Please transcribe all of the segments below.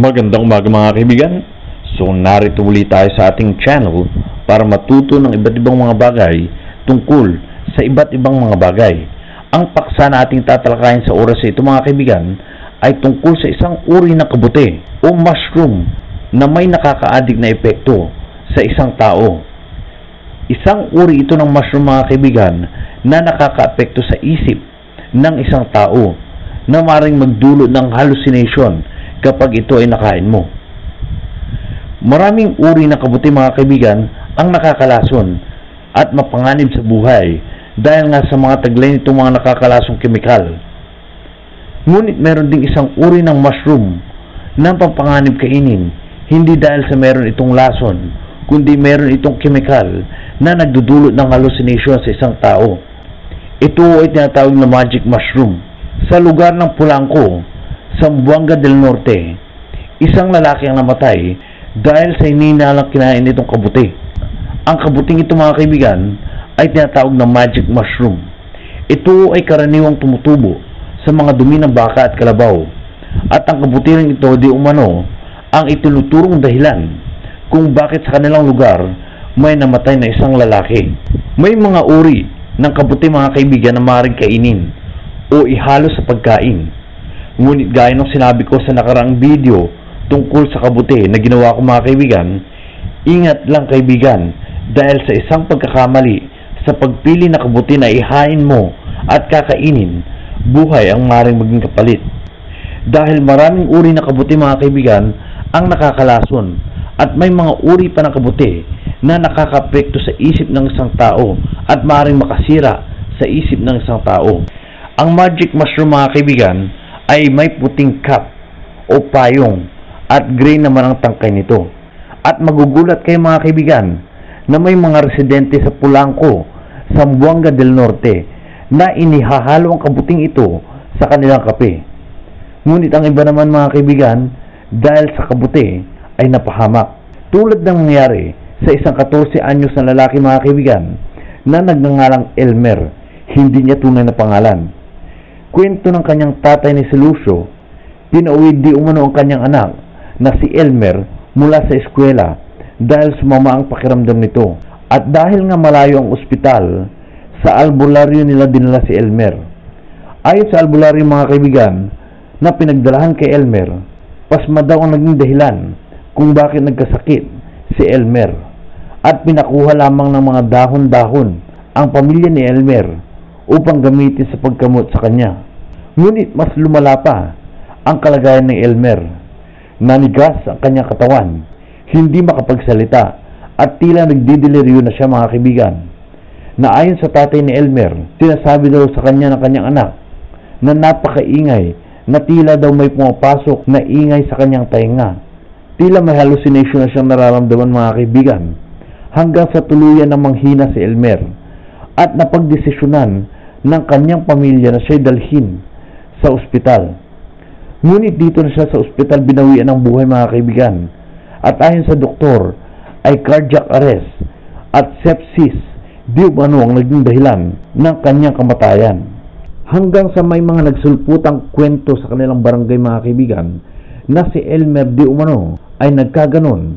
Magandang umaga mga kaibigan. So narito muli tayo sa ating channel para matuto ng iba't ibang mga bagay tungkol sa iba't ibang mga bagay. Ang paksa na ating tatalakayin sa oras ito mga kaibigan ay tungkol sa isang uri ng kabuti o mushroom na may nakakaadik na epekto sa isang tao. Isang uri ito ng mushroom mga kaibigan na nakakaapekto sa isip ng isang tao na maring magdulot ng hallucination kapag ito ay nakain mo. Maraming uri ng kabuti mga kaibigan ang nakakalason at mapanganib sa buhay dahil nga sa mga taglay nitong mga nakakalasong kemikal. Ngunit meron ding isang uri ng mushroom na papanganib kainin hindi dahil sa meron itong lason kundi meron itong kemikal na nagdudulot ng hallucination sa isang tao. Ito ay tinatawag na magic mushroom. Sa lugar ng Pulangko, Zamboanga del Norte, isang lalaki ang namatay dahil sa hininalang kinain nitong kabuti. Ang kabuting ito mga kaibigan ay tinatawag na magic mushroom. Ito ay karaniwang tumutubo sa mga dumi ng baka at kalabaw. At ang kabutiran ito di umano ang itinuturong dahilan kung bakit sa kanilang lugar may namatay na isang lalaki. May mga uri ng kabuti mga kaibigan na maaaring kainin o ihalo sa pagkain. Ngunit gaya ng sinabi ko sa nakaraang video tungkol sa kabuti na ginawa ko mga kaibigan, ingat lang kaibigan dahil sa isang pagkakamali sa pagpili na kabuti na ihain mo at kakainin, buhay ang maring maging kapalit. Dahil maraming uri na kabuti mga kaibigan ang nakakalason at may mga uri pa ng kabuti na nakakapekto sa isip ng isang tao at maring makasira sa isip ng isang tao. Ang magic mushroom mga kaibigan ay may puting cap o payong at gray naman ang tangkay nito. At magugulat kayo mga kaibigan na may mga residente sa Pulangco, Zamboanga del Norte na inihahalo ang kabuting ito sa kanilang kape. Ngunit ang iba naman mga kaibigan dahil sa kabuti ay napahamak. Tulad ng nangyari sa isang 14 anyos na lalaki mga kaibigan na nagngangalang Elmer, hindi niya tunay na pangalan kwento ng kanyang tatay ni si Lucio, pinauwi di umano ang kanyang anak na si Elmer mula sa eskwela dahil sumama ang pakiramdam nito. At dahil nga malayo ang ospital, sa albularyo nila dinala si Elmer. Ayon sa albularyo mga kaibigan na pinagdalahan kay Elmer, pasma daw ang naging dahilan kung bakit nagkasakit si Elmer at pinakuha lamang ng mga dahon-dahon ang pamilya ni Elmer upang gamitin sa pagkamot sa kanya. Ngunit mas lumala pa ang kalagayan ng Elmer. Nanigas ang kanyang katawan, hindi makapagsalita at tila nagdideliryo na siya mga kaibigan. Na ayon sa tatay ni Elmer, sinasabi daw sa kanya ng kanyang anak na napakaingay na tila daw may pumapasok na ingay sa kanyang tainga. Tila may hallucination na siyang nararamdaman mga kaibigan hanggang sa tuluyan ng manghina si Elmer at napagdesisyonan ng kanyang pamilya na siya'y dalhin sa ospital. Ngunit dito na siya sa ospital binawian ng buhay mga kaibigan. At ayon sa doktor ay cardiac arrest at sepsis di umano ang naging dahilan ng kanyang kamatayan. Hanggang sa may mga nagsulputang kwento sa kanilang barangay mga kaibigan na si Elmer di umano ay nagkaganon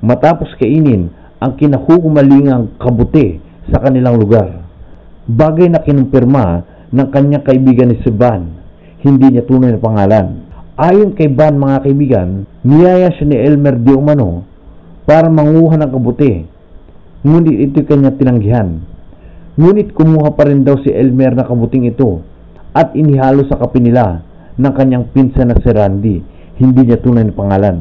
matapos kainin ang kinahukumalingang kabuti sa kanilang lugar. Bagay na kinumpirma ng kanyang kaibigan ni Siban, hindi niya tunay na pangalan. Ayon kay Ban mga kaibigan, niyaya siya ni Elmer Di Umano para manguha ng kabuti. Ngunit ito'y kanya tinanggihan. Ngunit kumuha pa rin daw si Elmer na kabuting ito at inihalo sa kape nila ng kanyang pinsan na si Randy. Hindi niya tunay na pangalan.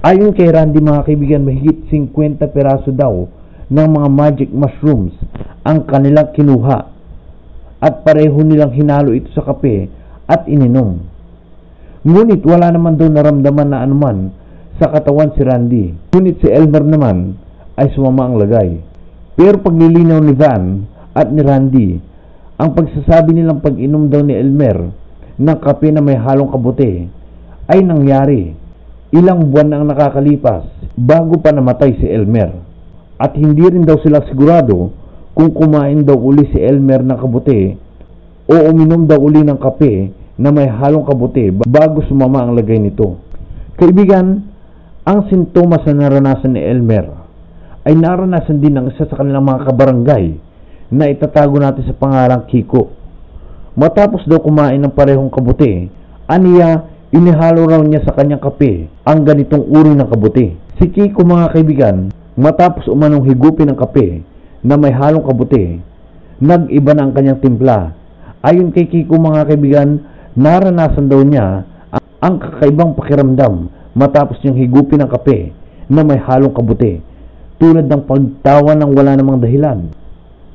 Ayon kay Randy mga kaibigan, mahigit 50 peraso daw ng mga magic mushrooms ang kanilang kinuha at pareho nilang hinalo ito sa kape at ininom. Ngunit wala naman daw naramdaman na anuman sa katawan si Randy. Ngunit si Elmer naman ay sumama ang lagay. Pero paglilinaw ni Van at ni Randy, ang pagsasabi nilang pag-inom daw ni Elmer ng kape na may halong kabote ay nangyari. Ilang buwan na ang nakakalipas bago pa namatay si Elmer. At hindi rin daw sila sigurado kung kumain daw uli si Elmer ng kabuti o uminom daw uli ng kape na may halong kabuti bago sumama ang lagay nito. Kaibigan, ang sintomas na naranasan ni Elmer ay naranasan din ng isa sa kanilang mga kabarangay na itatago natin sa pangalang Kiko. Matapos daw kumain ng parehong kabuti, aniya inihalo raw niya sa kanyang kape ang ganitong uri ng kabuti. Si Kiko mga kaibigan, matapos umanong higupin ng kape na may halong kabuti, nag-iba na ang kanyang timpla. Ayon kay Kiko mga kaibigan, naranasan daw niya ang kakaibang pakiramdam matapos niyang higupin ng kape na may halong kabuti tulad ng pagtawa ng wala namang dahilan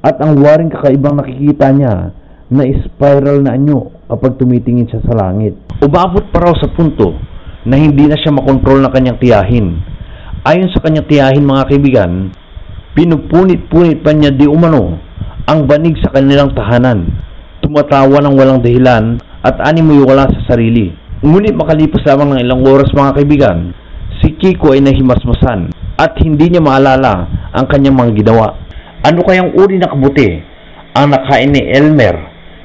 at ang waring kakaibang nakikita niya na spiral na anyo kapag tumitingin siya sa langit. Umabot pa raw sa punto na hindi na siya makontrol ng kanyang tiyahin. Ayon sa kanyang tiyahin mga kaibigan, pinupunit-punit pa niya di umano ang banig sa kanilang tahanan. Tumatawa ng walang dahilan at animoy wala sa sarili. Ngunit makalipas lamang ng ilang oras mga kaibigan, si Kiko ay nahimasmasan at hindi niya maalala ang kanyang mga ginawa. Ano kayang uri na kabuti ang nakain ni Elmer,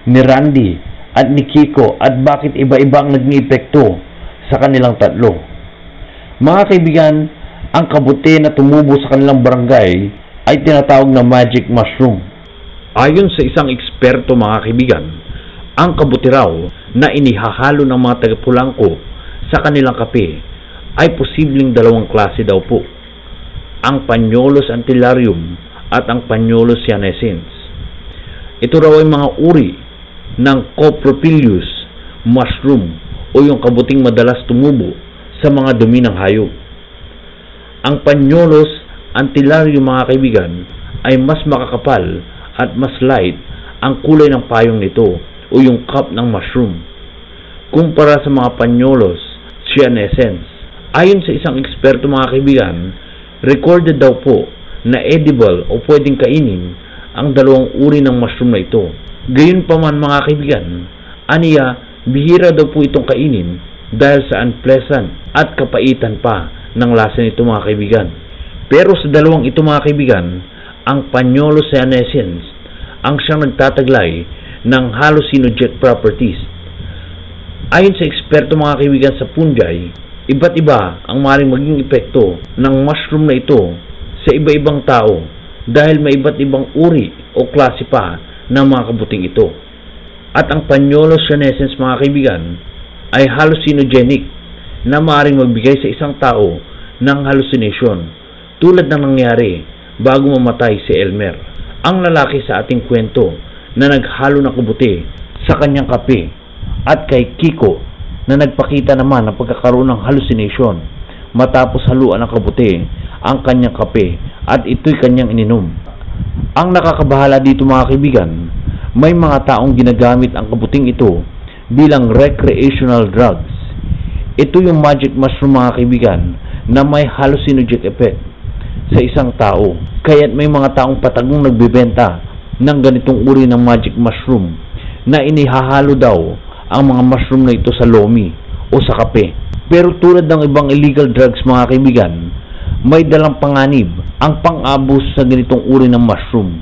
ni Randy at ni Kiko at bakit iba-iba ang naging epekto sa kanilang tatlo? Mga kaibigan, ang kabuti na tumubo sa kanilang barangay ay tinatawag na magic mushroom. Ayon sa isang eksperto mga kaibigan, ang kabuti raw na inihahalo ng mga tagapulangko sa kanilang kape ay posibleng dalawang klase daw po. Ang Panyolos antillarium at ang Panyolos cyanescens. Ito raw ay mga uri ng Copropilius mushroom o yung kabuting madalas tumubo sa mga dumi ng hayop. Ang Panyolos antillarium mga kaibigan ay mas makakapal at mas light ang kulay ng payong nito o yung cup ng mushroom kumpara sa mga panyolos cyanescens. Ayon sa isang eksperto mga kaibigan, recorded daw po na edible o pwedeng kainin ang dalawang uri ng mushroom na ito. Gayunpaman mga kaibigan, aniya bihira daw po itong kainin dahil sa unpleasant at kapaitan pa ng lasa nito mga kaibigan. Pero sa dalawang ito mga kaibigan, ang Panyolos cyanescens ang siyang nagtataglay ng hallucinogenic properties. Ayon sa eksperto mga kaibigan sa fungi, iba't iba ang maring maging epekto ng mushroom na ito sa iba-ibang tao dahil may iba't ibang uri o klase pa ng mga kabuting ito. At ang Panyolos senescens mga kaibigan ay hallucinogenic na maaaring magbigay sa isang tao ng hallucination tulad ng nangyari bago mamatay si Elmer. Ang lalaki sa ating kwento na naghalo ng kabuti sa kanyang kape at kay Kiko na nagpakita naman ng pagkakaroon ng hallucination matapos haluan ng kabuti ang kanyang kape at ito'y kanyang ininom. Ang nakakabahala dito mga kaibigan, may mga taong ginagamit ang kabuting ito bilang recreational drugs. Ito yung magic mushroom mga kaibigan na may hallucinogenic effect sa isang tao. Kaya't may mga taong patagong nagbebenta ng ganitong uri ng magic mushroom na inihahalo daw ang mga mushroom na ito sa lomi o sa kape. Pero tulad ng ibang illegal drugs mga kaibigan, may dalang panganib ang pang-abos sa ganitong uri ng mushroom.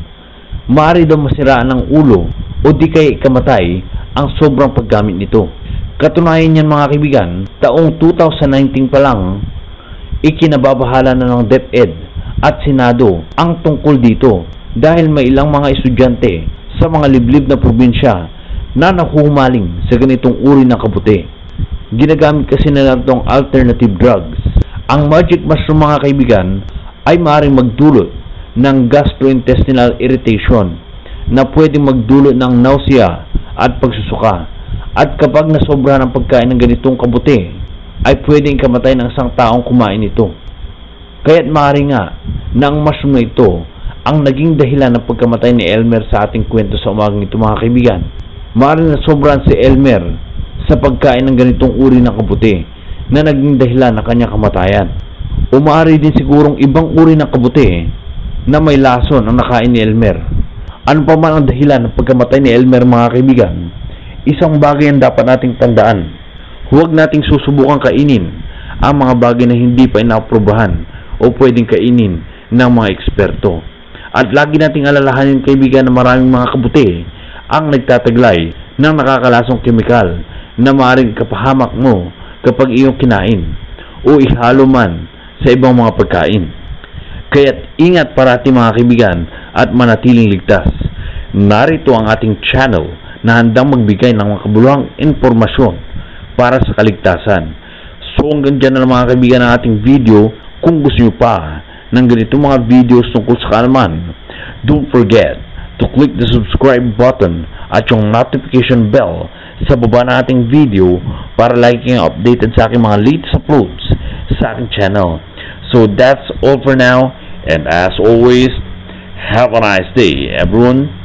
Maaari daw masiraan ng ulo o di kaya ikamatay ang sobrang paggamit nito. Katunayan niyan mga kaibigan, taong 2019 pa lang, ikinababahala na ng DepEd at Senado ang tungkol dito dahil may ilang mga estudyante sa mga liblib na probinsya na nahuhumaling sa ganitong uri ng kabuti. Ginagamit kasi na itong alternative drugs. Ang magic mushroom mga kaibigan ay maaaring magdulot ng gastrointestinal irritation na pwedeng magdulot ng nausea at pagsusuka. At kapag nasobra ng pagkain ng ganitong kabuti, ay pwedeng kamatay ng isang taong kumain ito. Kaya't maaari nga na ang mushroom na ito ang naging dahilan ng pagkamatay ni Elmer sa ating kwento sa umagang ito mga kaibigan. Maaari na sobrang si Elmer sa pagkain ng ganitong uri ng kabuti na naging dahilan ng kanyang kamatayan. O din sigurong ibang uri ng kabuti na may lason ang nakain ni Elmer. Ano pa man ang dahilan ng pagkamatay ni Elmer mga kaibigan, isang bagay ang dapat nating tandaan. Huwag nating susubukan kainin ang mga bagay na hindi pa inaprobahan o pwedeng kainin ng mga eksperto. At lagi nating alalahanin kaibigan na maraming mga kabuti ang nagtataglay ng nakakalasong kemikal na maaaring kapahamak mo kapag iyong kinain. o ihalo man sa ibang mga pagkain. Kaya't ingat parati mga kaibigan at manatiling ligtas. Narito ang ating channel na handang magbigay ng mga kabuluhang impormasyon para sa kaligtasan. So hanggang dyan na lang mga kaibigan ang ating video. Kung gusto nyo pa ng ganito mga videos tungkol sa kaalaman, don't forget to click the subscribe button at yung notification bell sa baba ng ating video para lagi kayong updated sa aking mga latest uploads sa aking channel. So that's all for now and as always, have a nice day everyone.